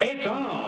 It's on.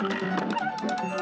And begin. It's on. Here goes. Here goes.